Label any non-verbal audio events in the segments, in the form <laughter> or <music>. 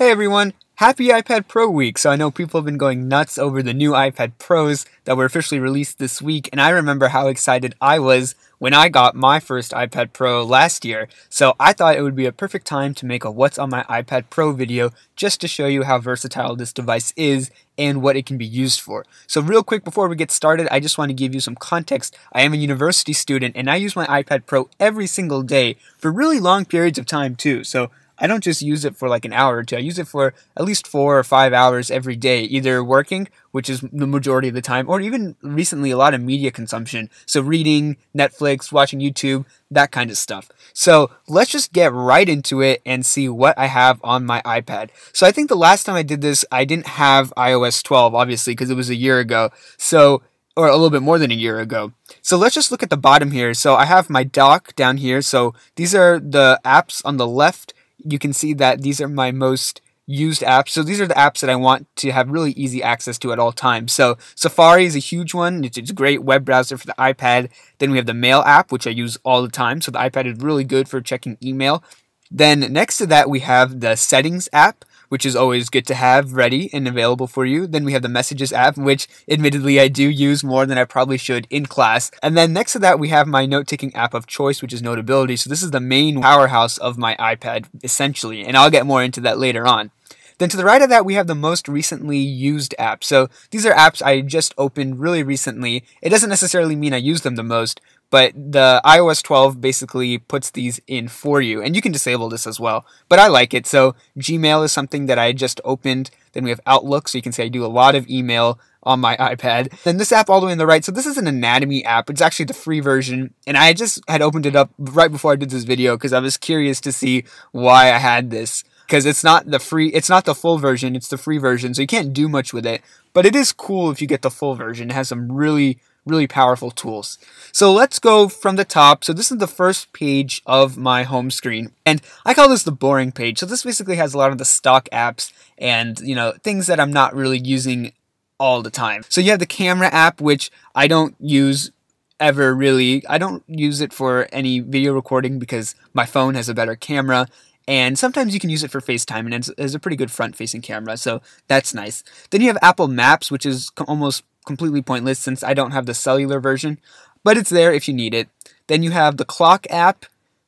Hey everyone, happy iPad Pro week. So I know people have been going nuts over the new iPad Pros that were officially released this week, and I remember how excited I was when I got my first iPad Pro last year. So I thought it would be a perfect time to make a What's on my iPad Pro video just to show you how versatile this device is and what it can be used for. So real quick before we get started, I just want to give you some context. I am a university student and I use my iPad Pro every single day for really long periods of time too. So I don't just use it for like an hour or two. I use it for at least four or five hours every day, either working, which is the majority of the time, or even recently a lot of media consumption. So reading, Netflix, watching YouTube, that kind of stuff. So let's just get right into it and see what I have on my iPad. So I think the last time I did this, I didn't have iOS 12, obviously, because it was a year ago. So or a little bit more than a year ago. So let's just look at the bottom here. So I have my dock down here. So these are the apps on the left you can see that these are my most used apps. So these are the apps that I want to have really easy access to at all times. So Safari is a huge one. It's, it's, a great web browser for the iPad. Then we have the Mail app, which I use all the time. So the iPad is really good for checking email. Then next to that, we have the Settings app which is always good to have ready and available for you. Then we have the Messages app, which admittedly I do use more than I probably should in class. And then next to that, we have my note taking app of choice, which is Notability. So this is the main powerhouse of my iPad, essentially, and I'll get more into that later on. Then to the right of that, we have the most recently used apps. So these are apps I just opened really recently. It doesn't necessarily mean I use them the most, but the iOS 12 basically puts these in for you, and you can disable this as well. But I like it. So Gmail is something that I just opened. Then we have Outlook, so you can say I do a lot of email on my iPad. Then this app all the way on the right. So this is an anatomy app. It's actually the free version, and I just had opened it up right before I did this video because I was curious to see why I had this. Because it's not the free, it's not the full version. It's the free version, so you can't do much with it. But it is cool if you get the full version. It has some really really powerful tools. So let's go from the top. So this is the first page of my home screen. And I call this the boring page. So this basically has a lot of the stock apps and, you know, things that I'm not really using all the time. So you have the camera app, which I don't use ever really. I don't use it for any video recording because my phone has a better camera. And sometimes you can use it for FaceTime, and it's, it's a pretty good front-facing camera, so that's nice. Then you have Apple Maps, which is almost completely pointless since I don't have the cellular version, but it's there if you need it. Then you have the clock app,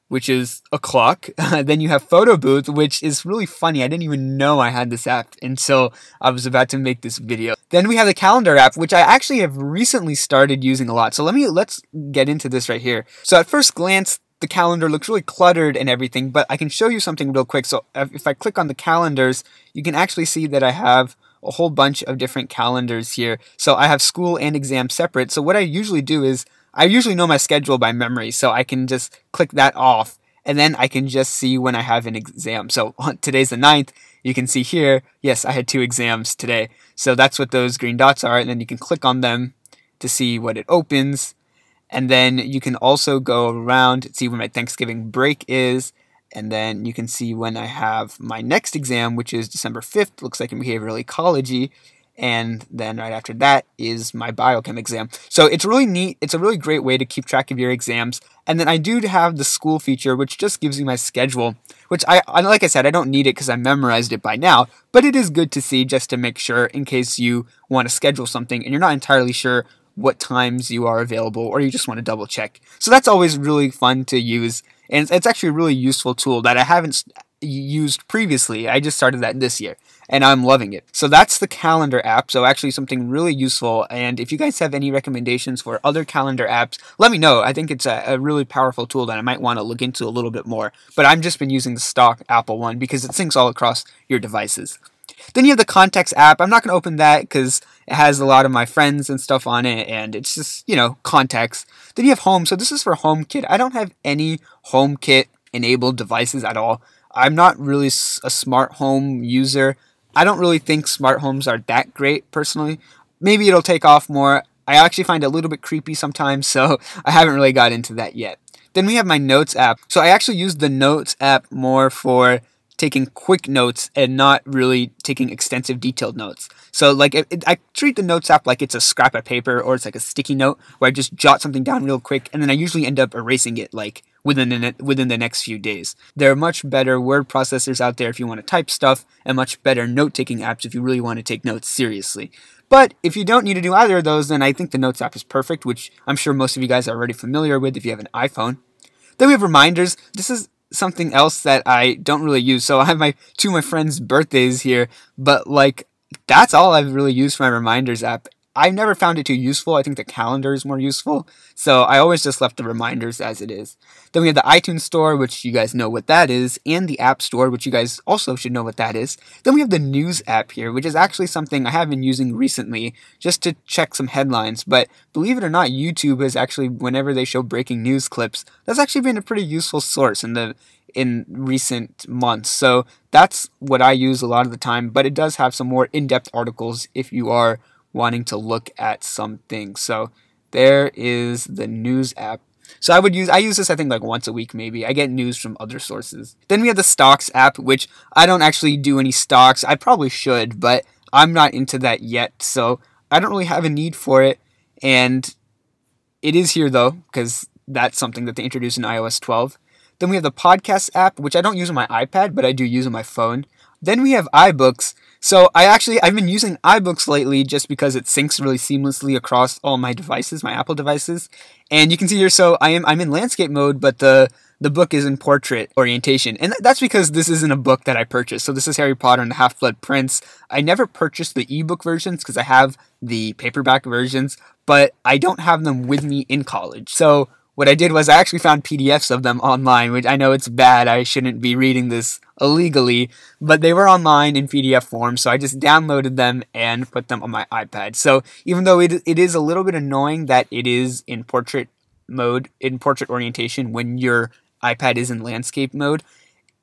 which is a clock. <laughs> then you have Photo Booth, which is really funny. I didn't even know I had this app until I was about to make this video. Then we have the calendar app, which I actually have recently started using a lot. So let me let's get into this right here. So at first glance, the calendar looks really cluttered and everything, but I can show you something real quick. So if I click on the calendars, you can actually see that I have a whole bunch of different calendars here. So I have school and exam separate. So what I usually do is I usually know my schedule by memory. So I can just click that off and then I can just see when I have an exam. So <laughs> today's the 9th. You can see here, yes, I had two exams today. So that's what those green dots are. And then you can click on them to see what it opens. And then you can also go around, see when my Thanksgiving break is, and then you can see when I have my next exam, which is December 5th, looks like in behavioral ecology. And then right after that is my biochem exam. So it's really neat. It's a really great way to keep track of your exams. And then I do have the school feature, which just gives you my schedule, which I, like I said, I don't need it because I memorized it by now, but it is good to see just to make sure in case you want to schedule something and you're not entirely sure what times you are available or you just want to double check. So that's always really fun to use and it's actually a really useful tool that I haven't used previously. I just started that this year and I'm loving it. So that's the calendar app. So actually something really useful. And if you guys have any recommendations for other calendar apps, let me know. I think it's a, a really powerful tool that I might want to look into a little bit more. But I've just been using the stock Apple one because it syncs all across your devices. Then you have the Contacts app. I'm not going to open that because it has a lot of my friends and stuff on it, and it's just, you know, contacts. Then you have Home. So this is for HomeKit. I don't have any HomeKit enabled devices at all. I'm not really a smart home user. I don't really think smart homes are that great personally. Maybe it'll take off more. I actually find it a little bit creepy sometimes, <laughs> so I haven't really got into that yet. Then we have my Notes app. So I actually use the Notes app more for taking quick notes and not really taking extensive detailed notes. So like it, it, I treat the notes app like it's a scrap of paper or it's like a sticky note where I just jot something down real quick and then I usually end up erasing it like within the, within the next few days. There are much better word processors out there if you want to type stuff, and much better note taking apps if you really want to take notes seriously. But if you don't need to do either of those, then I think the Notes app is perfect, which I'm sure most of you guys are already familiar with if you have an iPhone. Then we have reminders. This is something else that I don't really use. So I have my two of my friends' birthdays here, but like that's all I've really used for my reminders app. I've never found it too useful. I think the calendar is more useful. So I always just left the reminders as it is. Then we have the iTunes Store, which you guys know what that is, and the App Store, which you guys also should know what that is. Then we have the News app here, which is actually something I have been using recently just to check some headlines. But believe it or not, YouTube is actually, whenever they show breaking news clips, that's actually been a pretty useful source in the in recent months. So that's what I use a lot of the time, but it does have some more in-depth articles if you are wanting to look at something. So there is the news app. So I would use I use this I think like once a week maybe. I get news from other sources. Then we have the stocks app which I don't actually do any stocks. I probably should, but I'm not into that yet. So I don't really have a need for it and it is here though cuz that's something that they introduced in iOS 12. Then we have the podcast app which I don't use on my iPad, but I do use on my phone. Then we have iBooks so I actually I've been using iBooks lately just because it syncs really seamlessly across all my devices, my Apple devices. And you can see here, so I am I'm in landscape mode, but the the book is in portrait orientation. And that's because this isn't a book that I purchased. So this is Harry Potter and the Half-Blood Prince. I never purchased the ebook versions because I have the paperback versions, but I don't have them with me in college. So what I did was I actually found PDFs of them online, which I know it's bad. I shouldn't be reading this illegally, but they were online in PDF form, so I just downloaded them and put them on my iPad. So even though it, it is a little bit annoying that it is in portrait mode, in portrait orientation, when your iPad is in landscape mode,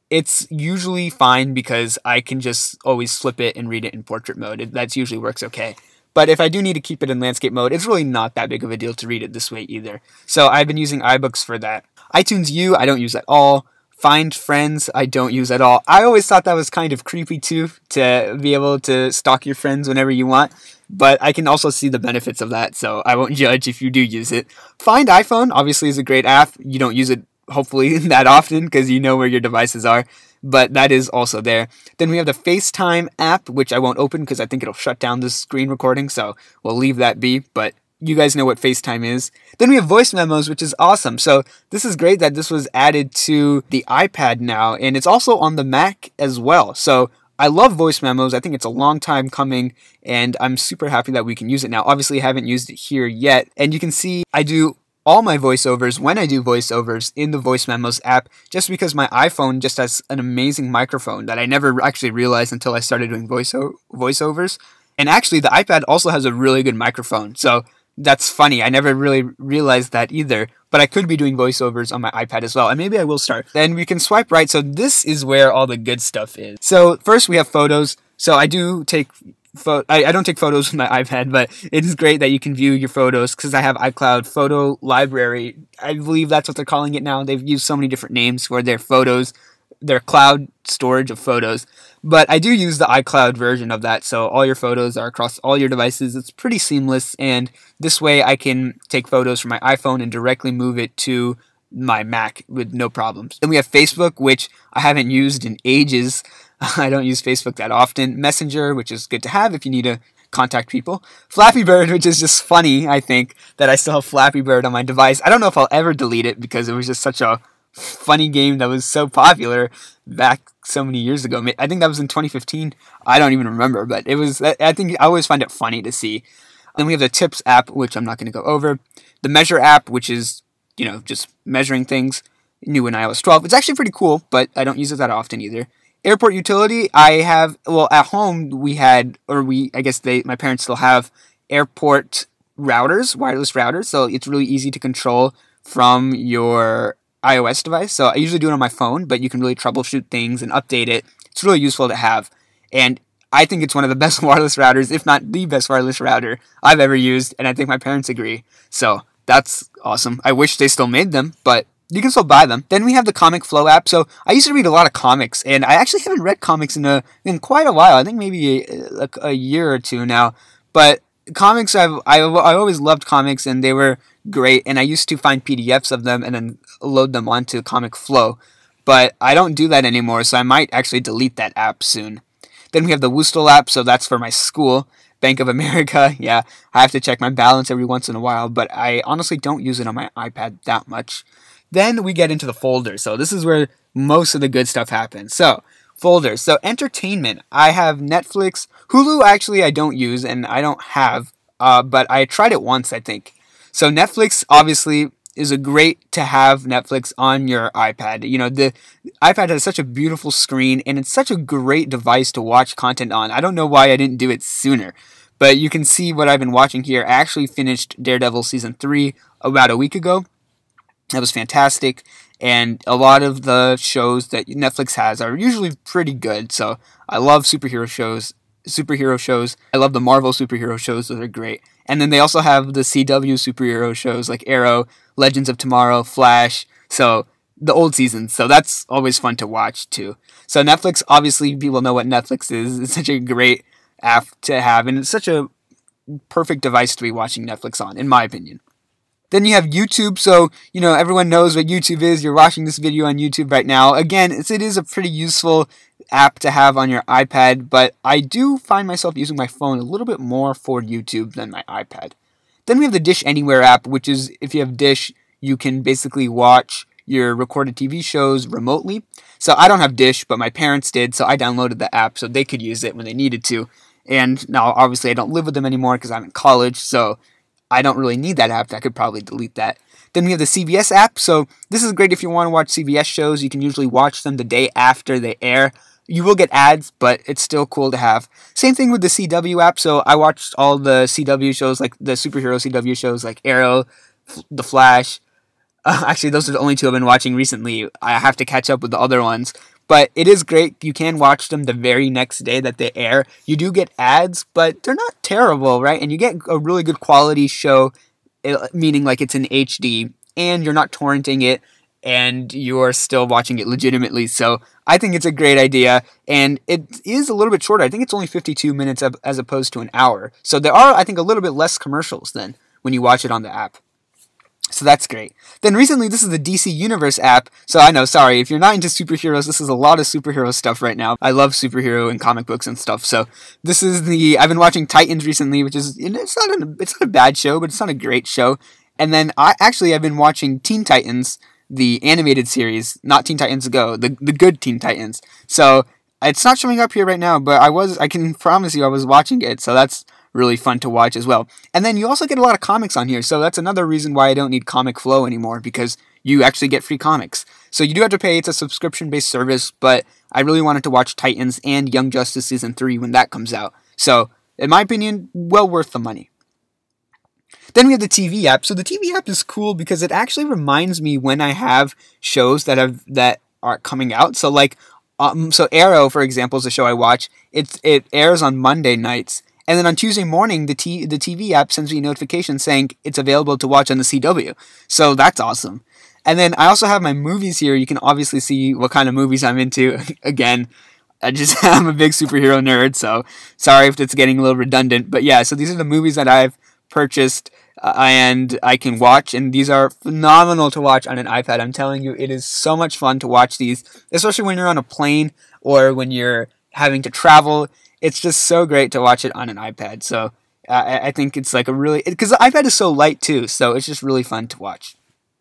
it's usually fine because I can just always flip it and read it in portrait mode. It, that usually works okay. But if I do need to keep it in landscape mode, it's really not that big of a deal to read it this way either. So I've been using iBooks for that. iTunes U, I don't use at all. Find Friends, I don't use at all. I always thought that was kind of creepy too, to be able to stalk your friends whenever you want. But I can also see the benefits of that, so I won't <laughs> judge if you do use it. Find iPhone, obviously, is a great app. You don't use it, hopefully, <laughs> that often because you know where your devices are but that is also there. Then we have the FaceTime app, which I won't open because I think it'll shut down the screen recording, so we'll leave that be, but you guys know what FaceTime is. Then we have voice memos, which is awesome. So this is great that this was added to the iPad now, and it's also on the Mac as well. So I love voice memos. I think it's a long time coming, and I'm super happy that we can use it now. Obviously, I haven't used it here yet, and you can see I do all my voiceovers when I do voiceovers in the Voice Memos app just because my iPhone just has an amazing microphone that I never actually realized until I started doing voice voiceovers. And actually, the iPad also has a really good microphone. So that's funny. I never really realized that either. But I could be doing voiceovers on my iPad as well. And maybe I will start. Then we can swipe right. So this is where all the good stuff is. So first we have photos. So I do take I, I don't take photos with my iPad, but it is great that you can view your photos because I have iCloud Photo Library. I believe that's what they're calling it now. They've used so many different names for their photos, their cloud storage of photos. But I do use the iCloud version of that, so all your photos are across all your devices. It's pretty seamless, and this way I can take photos from my iPhone and directly move it to my Mac with no problems. Then we have Facebook, which I haven't used in ages. <laughs> I don't use Facebook that often. Messenger, which is good to have if you need to contact people. Flappy Bird, which is just funny, I think, that I still have Flappy Bird on my device. I don't know if I'll ever delete it because it was just such a funny game that was so popular back so many years ago. I think that was in 2015. I don't even remember, but it was, I think I always find it funny to see. Then we have the Tips app, which I'm not going to go over. The Measure app, which is, you know, just measuring things, new in iOS 12. It's actually pretty cool, but I don't use it that often either airport utility i have well at home we had or we i guess they my parents still have airport routers wireless routers so it's really easy to control from your ios device. So i usually do it on my phone but you can really troubleshoot things and update it. It's really useful to have. And i think it's one of the <laughs> best wireless routers if not the best wireless router i've ever used and i think my parents agree. So that's awesome. I wish they still made them but you can still buy them. Then we have the Comic Flow app. So I used to read a lot of comics, and I actually haven't read comics in a in quite a while. I think maybe a, a year or two now. But comics, I've I, I always loved comics, and they were great, and I used to find PDFs of them and then load them onto Comic Flow, but I don't do that anymore, so I might actually delete that app soon. Then we have the Woostle app, so that's for my school. Bank of America, <laughs> yeah, I have to check my balance every once in a while, but I honestly don't use it on my iPad that much. Then we get into the folders, so this is where most of the good stuff happens. So, folders. So, entertainment. I have Netflix. Hulu, actually, I don't use and I don't have, uh, but I tried it once, I think. So, Netflix, obviously, is a great to have Netflix on your iPad. You know, the iPad has such a beautiful screen and it's such a great device to watch content on. I don't know why I didn't do it sooner. But you can see what I've been watching here. I actually finished Daredevil season 3 about a week ago. That was fantastic. And a lot of the shows that Netflix has are usually pretty good. So I love superhero shows. Superhero shows. I love the Marvel superhero shows. Those are great. And then they also have the CW superhero shows like Arrow, Legends of Tomorrow, Flash. So the old seasons. So that's always fun to watch too. So Netflix, obviously, people know what Netflix is. It's such a great app to have, and it's such a perfect device to be watching Netflix on, in my opinion. Then you have YouTube, so you know everyone knows what YouTube is. You're watching this video on YouTube right now. Again, it's, it is a pretty useful app to have on your iPad, but I do find myself using my phone a little bit more for YouTube than my iPad. Then we have the Dish Anywhere app, which is if you have Dish, you can basically watch your recorded TV shows remotely. So I don't have Dish, but my parents did, so I downloaded the app so they could use it when they needed to. And now, obviously, I don't live with them anymore because I'm in college, so I don't really need that app. I could probably delete that. Then we have the CBS app. So this is great if you want to watch CBS shows. You can usually watch them the day after they air. You will get ads, but it's still cool to have. Same thing with the CW app. So I watched all the CW shows, like the superhero CW shows, like Arrow, The Flash. Uh, <laughs> actually, those are the only two I've been watching recently. I have to catch up with the other ones. But it is great. You can watch them the very next day that they air. You do get ads, but they're not terrible, right? And you get a really good quality show, eh, meaning like it's in HD, and you're not torrenting it, and you're still watching it legitimately. So I think it's a great idea, and it is a little bit shorter. I think it's only 52 minutes as opposed to an hour. So there are, I think, a little bit less commercials than when you watch it on the app. So that's great. Then recently, this is the DC Universe app. So I know, sorry, if you're not into superheroes, this is a lot of superhero stuff right now. I love superhero and comic books and stuff. So this is the I've been watching Titans recently, which is it's not a, it's not a bad show, but it's not a great show. And then I actually I've been watching Teen Titans, the animated series, not Teen Titans Go, the the good Teen Titans. So it's not showing up here right now, but I was I can promise you I was watching it. So that's really fun to watch as well. And then you also get a lot of comics on here, so that's another reason why I don't need Comic Flow anymore because you actually get free comics. So you do have to pay, it's a subscription based service, but I really wanted to watch Titans and Young Justice Season 3 when that comes out. So, in my opinion, well worth the money. Then we have the TV app. So the TV app is cool because it actually reminds me when I have shows that have that are coming out. So like um, so Arrow, for example, is a show I watch. It it airs on Monday nights, and then on Tuesday morning, the, t- the TV app sends me a notification saying it's available to watch on the CW. So that's awesome. And then I also have my movies here. You can obviously see what kind of movies I'm into. <laughs> Again, I just <laughs> I'm a big superhero nerd, so sorry if it's getting a little redundant. But yeah, so these are the movies that I've purchased uh, and I can watch, and these are phenomenal to watch on an iPad. I'm telling you, it is so much fun to watch these, especially when you're on a plane or when you're having to travel it's just so great to watch it on an iPad. So uh, I think it's like a really because the iPad is so light too, so it's just really fun to watch.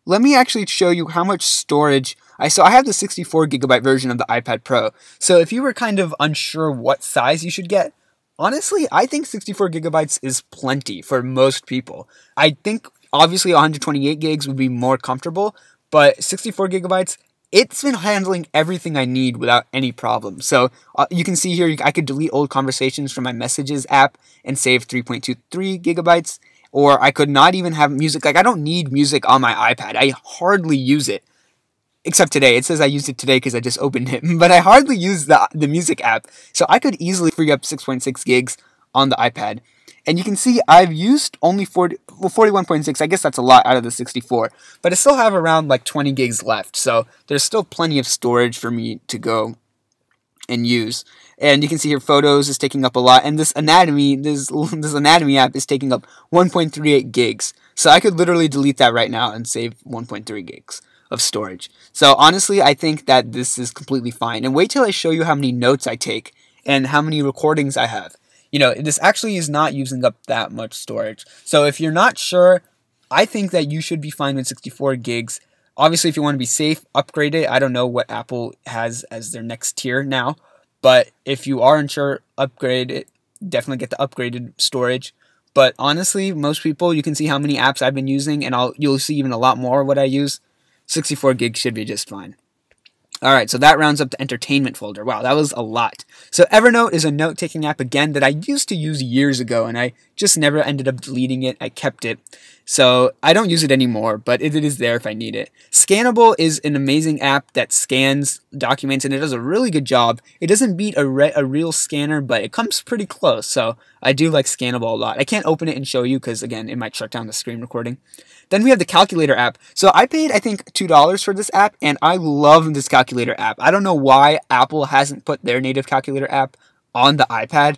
Let me actually show you how much storage I so I have the 64 gigabyte version of the iPad Pro. So if you were kind of unsure what size you should get, honestly, I think 64 gigabytes is plenty for most people. I think obviously 128 gigs would be more comfortable, but 64 gigabytes it's been handling everything I need without any problem. So uh, you can see here, I could delete old conversations from my messages app and save 3.23 gigabytes, or I could not even have music. Like I don't need music on my iPad. I hardly use it. Except today, it says I used it today because I just opened it, <laughs> but I hardly use the the music app. So I could easily free up 6.6 gigs on the iPad. And you can see I've used only 40, well, 41.6. I guess that's a lot out of the 64. But I still have around like 20 gigs left. So there's still plenty of storage for me to go and use. And you can see here photos is taking up a lot, and this anatomy, this <laughs> this anatomy app is taking up 1.38 gigs. So I could literally delete that right now and save 1.3 gigs of storage. So honestly, I think that this is completely fine. And wait till I show you how many notes I take and how many recordings I have. You know, this actually is not using up that much storage. So if you're not sure, I think that you should be fine with 64 gigs. Obviously, if you want to be safe, upgrade it. I don't know what Apple has as their next tier now, but if you are unsure, upgrade it. Definitely get the upgraded storage. But honestly, most people, you can see how many apps I've been using, and I'll you'll see even a lot more of what I use. 64 gigs should be just fine. All right, so that rounds up the entertainment folder. Wow, that was a lot. So Evernote is a note-taking app again that I used to use years ago, and I just never ended up deleting it. I kept it. So I don't use it anymore, but it, is there if I need it. Scannable is an amazing app that scans documents, and it does a really good job. It doesn't beat a, re a real scanner, but it comes pretty close. So I do like Scannable a lot. I can't open it and show you because, again, it might shut down the screen recording. Then we have the calculator app. So I paid, I think, $2 for this app, and I love this calculator app. I don't know why Apple hasn't put their native calculator app on the iPad,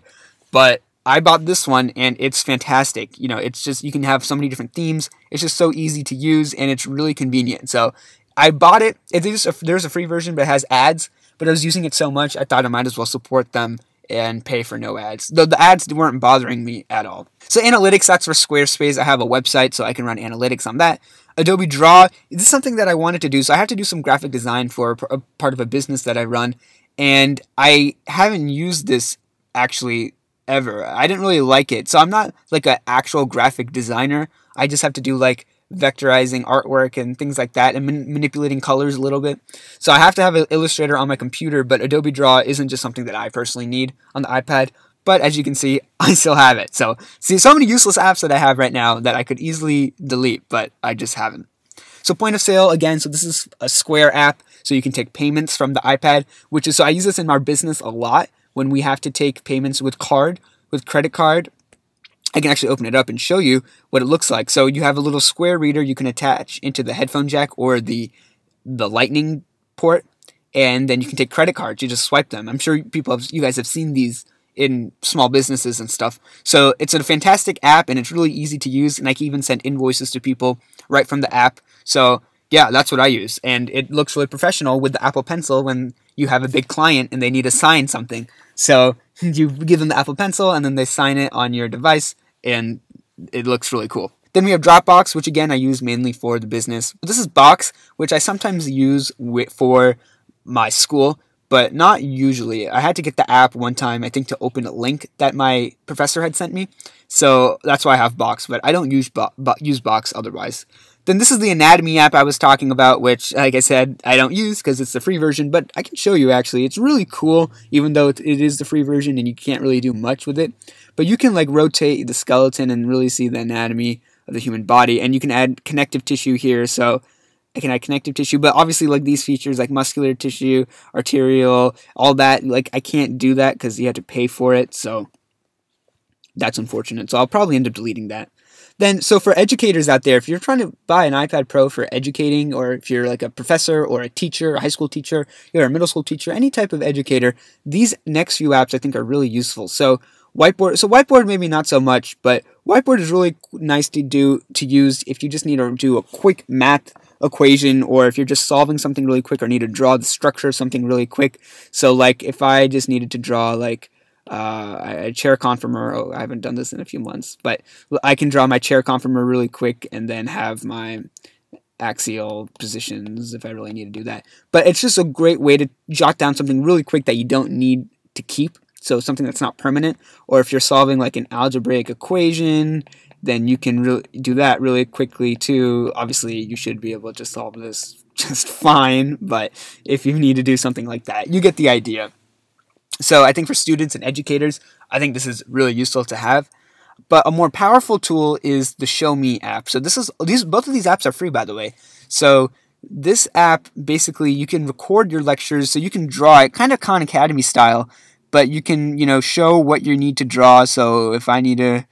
but I bought this one and it's fantastic. You know, it's just, you can have so many different themes. It's just so easy to use and it's really convenient. So I bought it. It is a, there's a free version, but it has ads. But I was using it so much, I thought I might as well support them and pay for no ads. Though the ads weren't bothering me at all. So analytics, that's for Squarespace. I have a website, so I can run analytics on that. Adobe Draw, this is something that I wanted to do. So I have to do some graphic design for a part of a business that I run. And I haven't used this actually ever. I didn't really like it. So I'm not like an actual graphic designer. I just have to do like vectorizing artwork and things like that and man manipulating colors a little bit. So I have to have an Illustrator on my computer, but Adobe Draw isn't just something that I personally need on the iPad. But as you can see, <laughs> I still have it. So see, so many useless apps that I have right now that I could easily delete, but I just haven't. So point of sale, again, so this is a Square app, so you can take payments from the iPad, which is, so I use this in our business a lot when we have to take payments with card, with credit card, I can actually open it up and show you what it looks like. So you have a little square reader you can attach into the headphone jack or the the lightning port, and then you can take credit cards. You just swipe them. I'm sure people have, you guys have seen these in small businesses and stuff. So it's a fantastic app and it's really easy to use, and I can even send invoices to people right from the app. So yeah, that's what I use, and it looks really professional with the Apple Pencil when you have a big client and they need to sign something. So <laughs> you give them the Apple Pencil and then they sign it on your device and it looks really cool. Then we have Dropbox, which again I use mainly for the business. This is Box, which I sometimes use for my school, but not usually. I had to get the app one time, I think, to open a link that my professor had sent me. So that's why I have Box, but I don't use, Bo use Box otherwise. Then this is the anatomy app I was talking about, which, like I said, I don't use because it's the free version, but I can show you actually. It's really cool, even though it is the free version and you can't really do much with it. But you can like rotate the skeleton and really see the anatomy of the human body, and you can add connective tissue here. So I can add connective tissue, but obviously like these features like muscular tissue, arterial, all that, like I can't do that because you have to pay for it. So that's unfortunate. So I'll probably end up deleting that. Then, so for educators out there, if you're trying to buy an iPad Pro for educating, or if you're like a professor or a teacher, a high school teacher, you're a middle school teacher, any type of educator, these next few apps I think are really useful. So Whiteboard, so Whiteboard maybe not so much, but Whiteboard is really nice to do to use if you just need to do a quick math equation or if you're just solving something really quick or need to draw the structure of something really quick. So like if I just needed to draw like uh, a chair conformer. Oh, I haven't done this in a few months, but I can draw my chair conformer really quick and then have my axial positions if I really need to do that. But it's just a great way to jot down something really quick that you don't need to keep. So something that's not permanent. Or if you're solving like an algebraic equation, then you can really do that really quickly too. Obviously, you should be able to solve this <laughs> just fine, but if you need to do something like that, you get the idea. So I think for students and educators, I think this is really useful to have. But a more powerful tool is the Show Me app. So this is these both of these apps are free by the way. So this app basically you can record your lectures so you can draw it kind of Khan Academy style, but you can, you know, show what you need to draw. So if I need to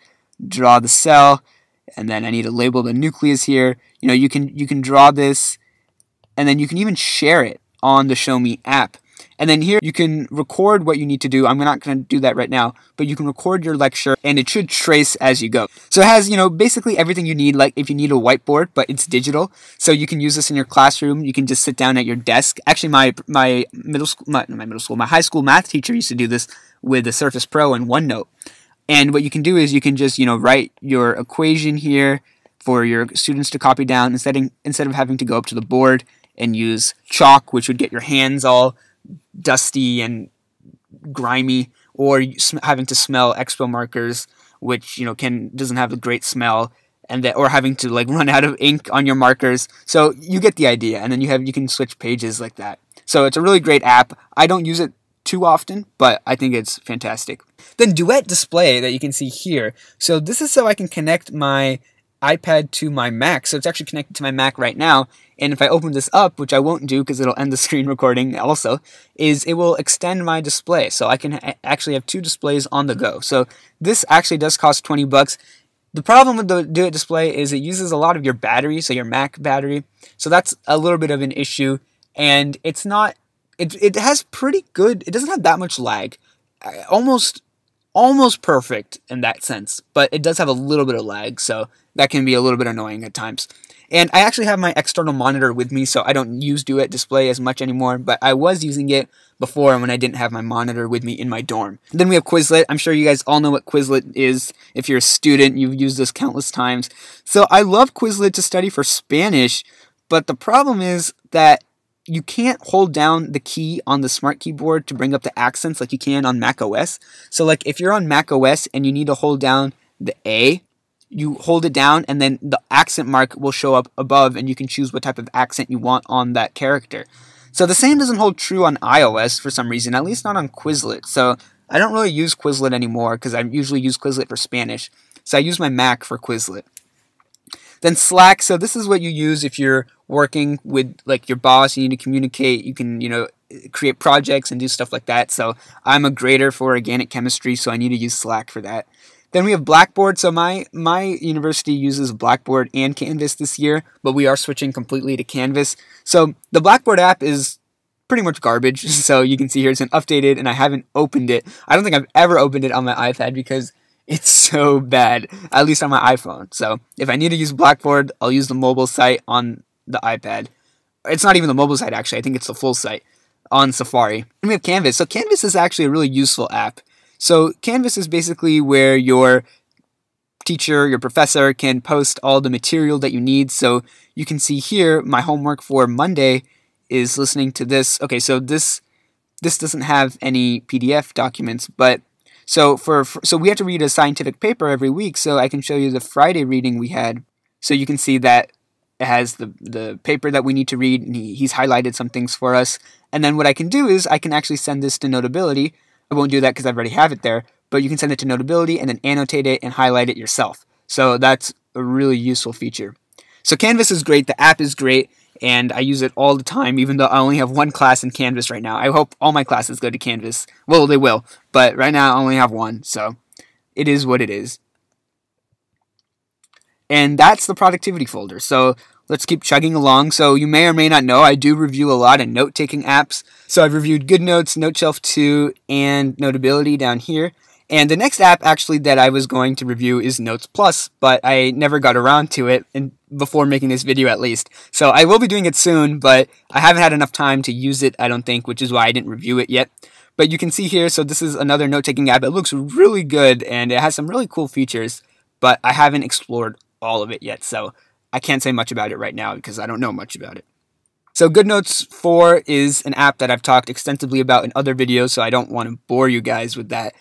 draw the cell and then I need to label the nucleus here, you know, you can you can draw this and then you can even share it on the Show Me app. And then here you can record what you need to do. I'm not going to do that right now, but you can record your lecture and it should trace as you go. So it has, you know, basically everything you need, like if you need a whiteboard, but it's digital. So you can use this in your classroom. You can just sit down at your desk. Actually, my, my middle school, my, my middle school, my high school math teacher used to do this with the Surface Pro and OneNote. And what you can do is you can just, you know, write your equation here for your students to copy down instead instead of having to go up to the board and use chalk, which would get your hands all dusty and grimy, or having to smell expo markers, which you know can doesn't have a great smell, and that or having to like <laughs> run out of ink on your markers. So you get the idea, and then you have you can switch pages like that. So it's a really great app. I don't use it too often, but I think it's fantastic. Then Duet Display that you can see here. So this is so I can connect my iPad to my Mac. So it's actually connected to my Mac right now. And if I open this up, which I won't do because it'll end the screen recording also, is it will extend my display. So I can actually have two displays on the go. So this actually does cost 20 bucks. The problem with the Duet display is it uses a lot of your battery, so your Mac battery. So that's a little bit of an issue. And it's not, it, it has pretty good, it doesn't have that much lag. Almost almost perfect in that sense, but it does have a little bit of lag, so that can be a little bit annoying at times. And I actually have my external monitor with me, so I don't use Duet Display as much anymore, but I was using it before when I didn't have my monitor with me in my dorm. Then we have Quizlet. I'm sure you guys all know what Quizlet is. If you're a student, you've used this countless times. So I love Quizlet to study for Spanish, but the problem is that you can't hold down the key on the smart keyboard to bring up the accents like you can on Mac OS. So like if you're on Mac OS and you need to hold down the A, you hold it down and then the accent mark will show up above and you can choose what type of accent you want on that character. So the same doesn't hold true on iOS for some reason, at least not on Quizlet. So I don't really use Quizlet anymore because I usually use Quizlet for Spanish. So I use my Mac for Quizlet. Then Slack, so this is what you use if you're working with like your boss, you need to communicate, you can, you know, create projects and do stuff like that. So I'm a grader for organic chemistry, so I need to use Slack for that. Then we have Blackboard. So my my university uses Blackboard and Canvas this year, but we are switching completely to Canvas. So the Blackboard app is pretty much garbage. <laughs> So you can see here it's an updated and I haven't opened it. I don't think I've ever opened it on my iPad because <laughs> it's so bad, at least on my iPhone. So if I need to use Blackboard, I'll use the mobile site on the iPad. It's not even the mobile site, actually. I think it's the full site on Safari. And we have Canvas. So Canvas is actually a really useful app. So Canvas is basically where your teacher, your professor can post all the material that you need. So you can see here, my homework for Monday is listening to this. Okay, so this this doesn't have any PDF documents, but so for, so we have to read a scientific paper every week. So I can show you the Friday reading we had. So you can see that it has the the paper that we need to read, and he, he's highlighted some things for us. And then what I can do is I can actually send this to Notability. I won't do that because I already have it there, but you can send it to Notability and then annotate it and highlight it yourself. So that's a really useful feature. So Canvas is great. The app is great and I use it all the time, even though I only have one class in Canvas right now. I hope all my classes go to Canvas. Well, they will, but right now I only have one, so it is what it is. And that's the productivity folder. So let's keep chugging along. So you may or may not know, I do review a lot of note-taking apps. So I've reviewed GoodNotes, NoteShelf 2, and Notability down here. And the next app actually that I was going to review is Notes Plus, but I never got around to it and before making this video at least. So I will be doing it soon, but I haven't had enough time to use it, I don't think, which is why I didn't review it yet. But you can see here, so this is another note-taking app. It looks really good and it has some really cool features, but I haven't explored all of it yet, so I can't say much about it right now because I don't know much about it. So GoodNotes 4 is an app that I've talked extensively about in other videos, so I don't want to bore you guys with that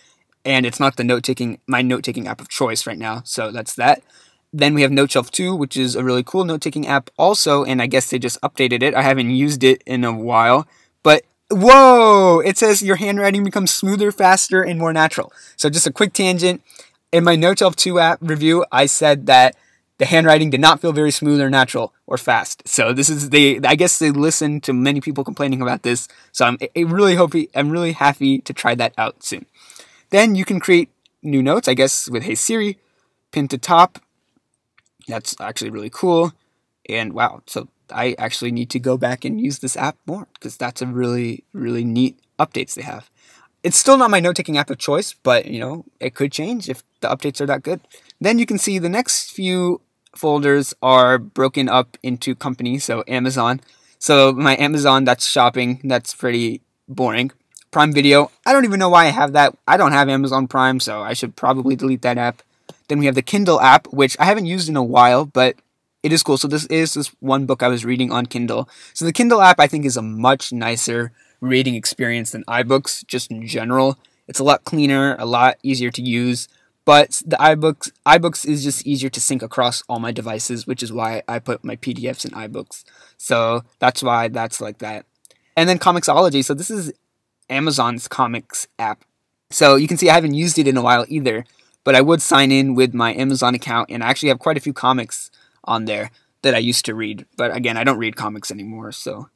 and it's not the note taking my note taking app of choice right now. So that's that. Then we have NoteShelf 2, which is a really cool note taking app also, and I guess they just updated it. I haven't used it in a while, but whoa! It says your handwriting becomes smoother, faster, and more natural. So just a quick tangent. In my NoteShelf 2 app review, I said that the handwriting did not feel very smooth or natural or fast. So this is they. I guess they listened to many people complaining about this. So I'm really hope I'm really happy to try that out soon. Then you can create new notes, I guess, with Hey Siri, pin to top. That's actually really cool. And wow, so I actually need to go back and use this app more because that's a really, really neat updates they have. It's still not my note taking app of choice, but you know, it could change if the updates are that good. Then you can see the next few folders are broken up into companies, so Amazon. So my Amazon, that's shopping, that's pretty boring. Prime Video, I don't even know why I have that. I don't have Amazon Prime, so I should probably delete that app. Then we have the Kindle app, which I haven't used in a while, but it is cool. So this is this one book I was reading on Kindle. So the Kindle app I think is a much nicer reading experience than iBooks just in general. It's a lot cleaner, a lot easier to use. But the iBooks iBooks is just easier to sync across all my devices, which is why I put my PDFs in iBooks. So that's why that's like that. And then Comixology. So this is Amazon's comics app. So you can see I haven't used it in a while either, but I would sign in with my Amazon account and I actually have quite a few comics on there that I used to read. But again, I don't read comics anymore, so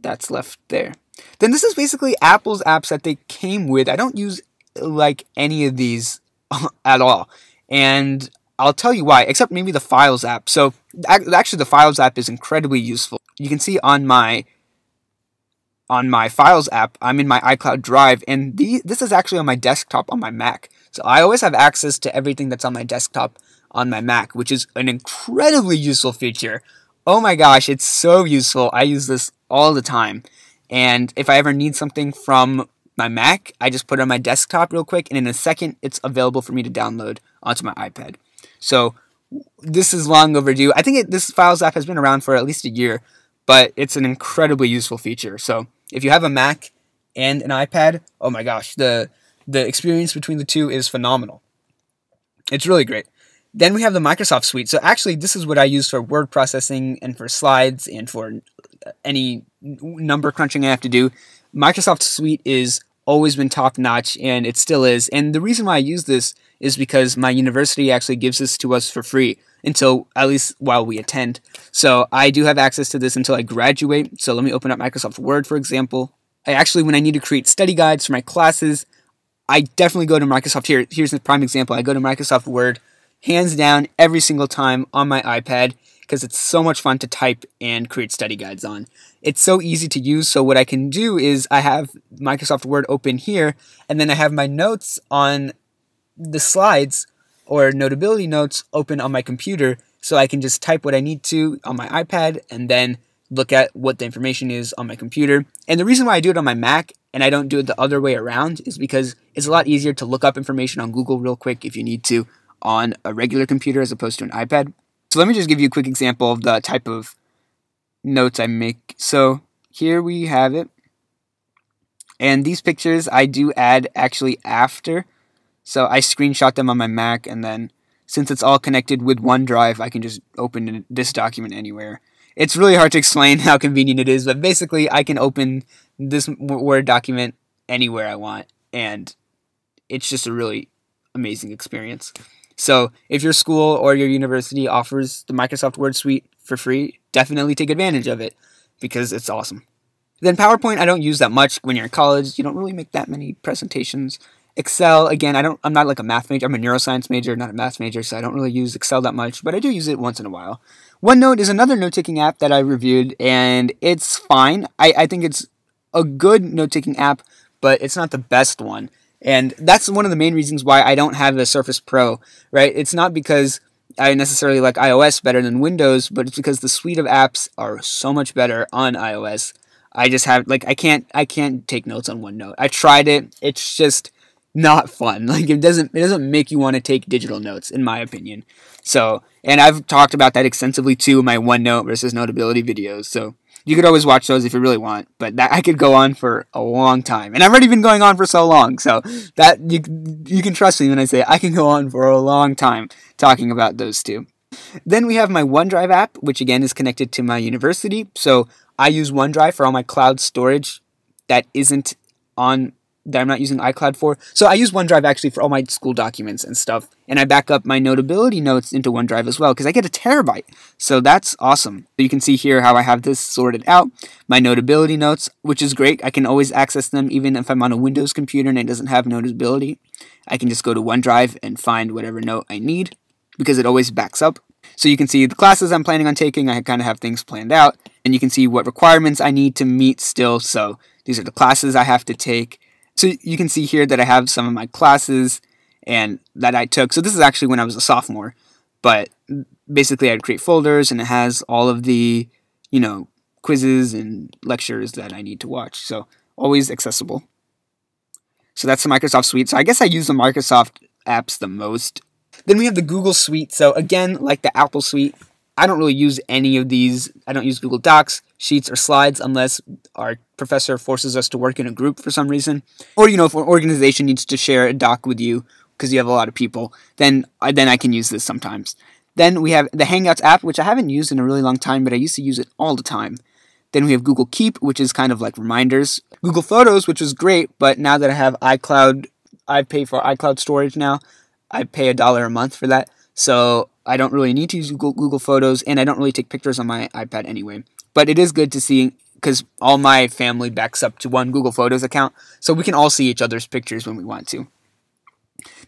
that's left there. Then this is basically Apple's apps that they came with. I don't use like any of these <laughs> at all. And I'll tell you why, except maybe the Files app. So actually the Files app is incredibly useful. You can see on my on my Files app, I'm in my iCloud Drive, and the, this is actually on my desktop on my Mac. So I always have access to everything that's on my desktop on my Mac, which is an incredibly useful feature. Oh my gosh, it's so useful. I use this all the time. And if I ever need something from my Mac, I just put it on my desktop real quick, and in a second, it's available for me to download onto my iPad. So this is long overdue. I think it, this Files app has been around for at least a year, but it's an incredibly useful feature. So if you have a Mac and an iPad, oh my gosh, the the experience between the two is phenomenal. It's really great. Then we have the Microsoft Suite. So actually, this is what I use for word processing and for slides and for any number crunching I have to do. Microsoft Suite is always been top notch and it still is. And the reason why I use this is because my university actually gives this to us for free until at least while we attend. So I do have access to this until I graduate. So let me open up Microsoft Word, for example. I actually, when I need to create study guides for my classes, I definitely go to Microsoft. Here, here's a prime example. I go to Microsoft Word hands down every single time on my iPad because it's so much fun to type and create study guides on. It's so easy to use. So what I can do is I have Microsoft Word open here and then I have my notes on the slides or notability notes open on my computer so I can just type what I need to on my iPad and then look at what the information is on my computer. And the reason why I do it on my Mac and I don't do it the other way around is because it's a lot easier to look up information on Google real quick if you need to on a regular computer as opposed to an iPad. So let me just give you a quick example of the type of notes I make. So here we have it. And these pictures I do add actually after. So I screenshot them on my Mac and then since it's all connected with OneDrive, I can just open this document anywhere. It's really hard to explain <laughs> how convenient it is, but basically I can open this Word document anywhere I want and it's just a really amazing experience. So if your school or your university offers the Microsoft Word Suite for free, definitely take advantage of it because it's awesome. Then PowerPoint I don't use that much when you're in college. You don't really make that many presentations. Excel, again, I don't I'm not like a math major. I'm a neuroscience major, not a math major, so I don't really use Excel that much, but I do use it once in a while. OneNote is another note-taking app that I reviewed, and it's fine. I, I think it's a good note-taking app, but it's not the best one. And that's one of the main reasons why I don't have the Surface Pro, right? It's not because I necessarily like iOS better than Windows, but it's because the suite of apps are so much better on iOS. I just have like I can't I can't take notes on OneNote. I tried it. It's just not fun. <laughs> Like it doesn't it doesn't make you want to take digital notes in my opinion. So, and I've talked about that extensively too in my OneNote versus Notability videos. So, you could always watch those if you really want, but that I could go on for a long time, and I've already been going on for so long. So that you you can trust me when I say I can go on for a long time talking about those two. Then we have my OneDrive app, which again is connected to my university. So I use OneDrive for all my cloud storage that isn't on that I'm not using iCloud for. So I use OneDrive actually for all my school documents and stuff. And I back up my notability notes into OneDrive as well because I get a terabyte. So that's awesome. You can see here how I have this sorted out. My notability notes, which is great. I can always access them even if I'm on a Windows computer and it doesn't have notability. I can just go to OneDrive and find whatever note I need because it always backs up. So you can see the classes I'm planning on taking. I kind of have things planned out, and you can see what requirements I need to meet still. So these are the classes I have to take. So you can see here that I have some of my classes and that I took. So this is actually when I was a sophomore, but basically I'd create folders and it has all of the, you know, quizzes and lectures that I need to watch. So always accessible. So that's the Microsoft Suite. So I guess I use the Microsoft apps the most. Then we have the Google Suite. So again, like the Apple Suite, I don't really use any of these. I don't use Google Docs, Sheets, or Slides unless our professor forces us to work in a group for some reason. Or, you know, if an organization needs to share a doc with you because you have a lot of people, then, then I can use this sometimes. Then we have the Hangouts app, which I haven't used in a really long time, but I used to use it all the time. Then we have Google Keep, which is kind of like reminders. Google Photos, which is great, but now that I have iCloud, I pay for iCloud storage now. I pay a dollar a month for that. So I don't really need to use Google, Google Photos, and I don't really take pictures on my iPad anyway. But it is good to see because all my family backs up to one Google Photos account, so we can all see each other's pictures when we want to.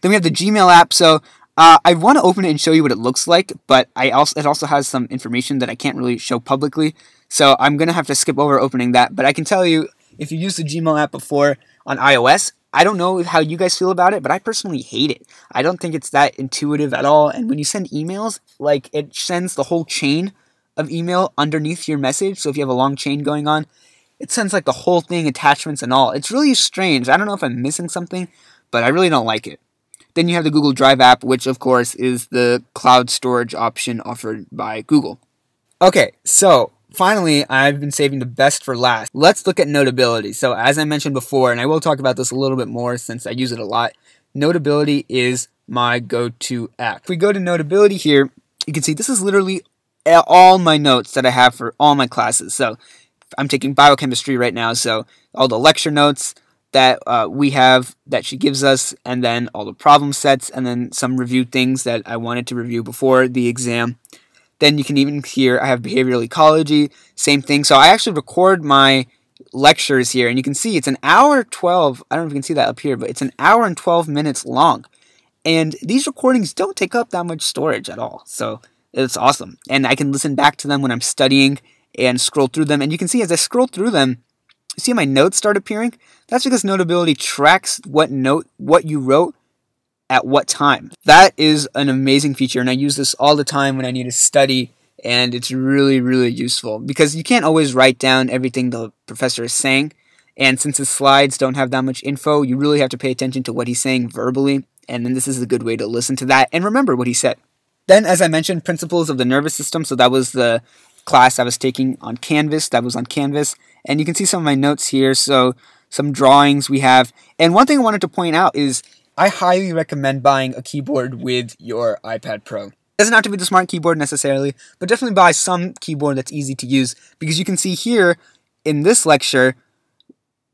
Then we have the Gmail app. So uh, I want to open it and show you what it looks like, but I also it also has some information that I can't really show publicly. So I'm gonna have to skip over opening that. But I can tell you, if you used the Gmail app before on iOS, I don't know how you guys feel about it, but I personally hate it. I don't think it's that intuitive at all. And when you send emails, like it sends the whole chain of email underneath your message. So if you have a long chain going on, it sends like the whole thing, attachments and all. It's really strange. I don't know if I'm missing something, but I really don't like it. Then you have the Google Drive app, which of course is the cloud storage option offered by Google. Okay, so finally, I've been saving the best for last. Let's look at Notability. So as I mentioned before, and I will talk about this a little bit more since I use it a lot, Notability is my go-to app. If we go to Notability here, you can see this is literally all my notes that I have for all my classes. So I'm taking biochemistry right now, so all the lecture notes, that uh, we have that she gives us, and then all the problem sets, and then some review things that I wanted to review before the exam. Then you can even hear I have behavioral ecology, same thing. So I actually record my lectures here, and you can see it's an hour 12. I don't know if you can see that up here, but it's an hour and 12 minutes long. And these recordings don't take up that much storage at all. So it's awesome. And I can listen back to them when I'm studying and scroll through them. And you can see as I scroll through them, see my notes start appearing? That's because Notability tracks what note what you wrote at what time. That is an amazing feature and I use this all the time when I need to study and it's really really useful because you can't always write down everything the professor is saying and since his slides don't have that much info, you really have to pay attention to what he's saying verbally and then this is a good way to listen to that and remember what he said. Then as I mentioned principles of the nervous system, so that was the class I was taking on Canvas, that was on Canvas and you can see some of my notes here. So some drawings we have. And one thing I wanted to point out is I highly recommend buying a keyboard with your iPad Pro. Doesn't have to be the smart keyboard necessarily, but definitely buy some keyboard that's easy to use because you can see here in this lecture,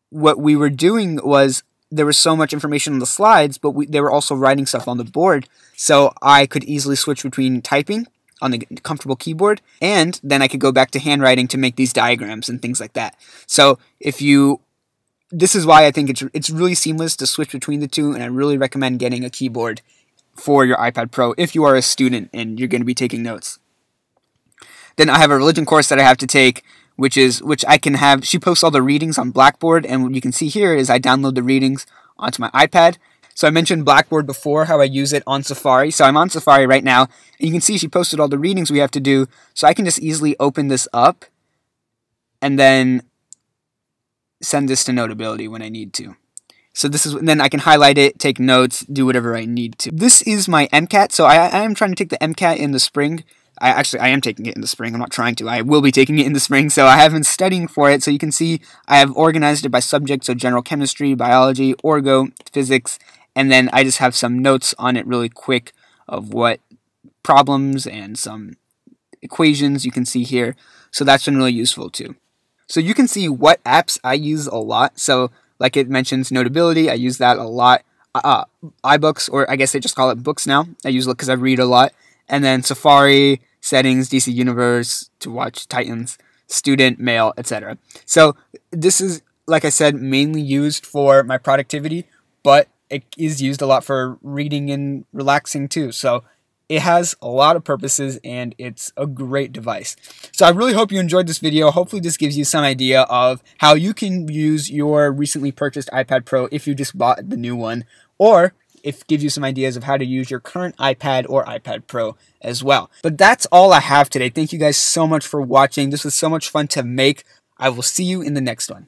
what we were doing was there was so much information on the slides, but we, they were also writing stuff on the board. So I could easily switch between typing on the comfortable keyboard, and then I could go back to handwriting to make these diagrams and things like that. So if you, this is why I think it's it's really seamless to switch between the two, and I really recommend getting a keyboard for your iPad Pro if you are a student and you're going to be taking notes. Then I have a religion course that I have to take, which is which I can have. She posts all the readings on Blackboard, and what you can see here is I download the readings onto my iPad. So I mentioned Blackboard before, how I use it on Safari. So I'm on Safari right now, and you can see she posted all the readings we have to do. So I can just easily open this up and then send this to Notability when I need to. So this is then I can highlight it, take notes, do whatever I need to. This is my MCAT. So I, I am trying to take the MCAT in the spring. I actually I am taking it in the spring. I'm not trying to. I will be taking it in the spring. So I have been studying for it. So you can see I have organized it by subject. So general chemistry, biology, orgo, physics, and then I just have some notes on it really quick of what problems and some equations you can see here. So that's been really useful too. So you can see what apps I use a lot. So like it mentions Notability, I use that a lot. Uh, uh iBooks, or I guess they just call it books now. I use it because I read a lot. And then Safari, Settings, DC Universe to watch Titans, Student, Mail, etc. So this is, like I said, mainly used for my productivity, but it is used a lot for reading and relaxing too. So it has a lot of purposes and it's a great device. So I really hope you enjoyed this video. Hopefully this gives you some idea of how you can use your recently purchased iPad Pro if you just bought the new one or it gives you some ideas of how to use your current iPad or iPad Pro as well. But that's all I have today. Thank you guys so much for watching. This was so much fun to make. I will see you in the next one.